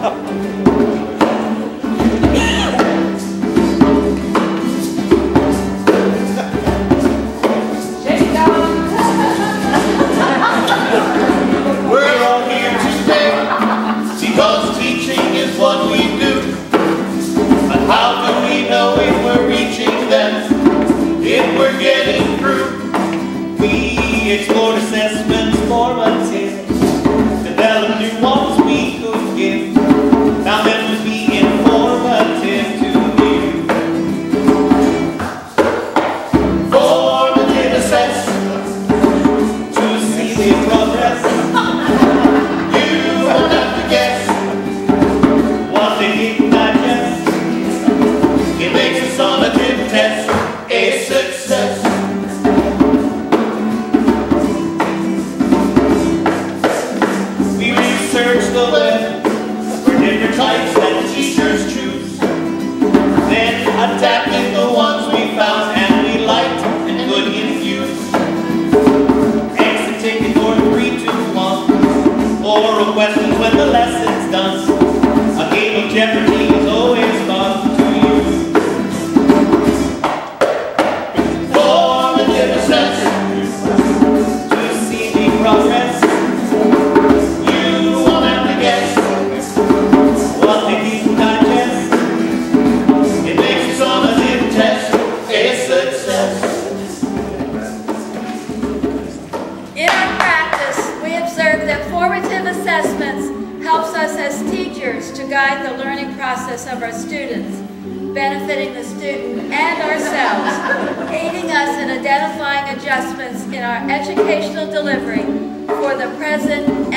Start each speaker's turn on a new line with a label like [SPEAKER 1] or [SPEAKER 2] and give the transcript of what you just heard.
[SPEAKER 1] because teaching is what we do. But how do we know if we're Then adapting the ones we found and we liked and could infuse. Exit ticket or three, two, one. Oral questions when the lesson's done. A game of Jeopardy
[SPEAKER 2] that formative assessments helps us as teachers to guide the learning process of our students, benefiting the student and ourselves, aiding us in identifying adjustments in our educational delivery for the present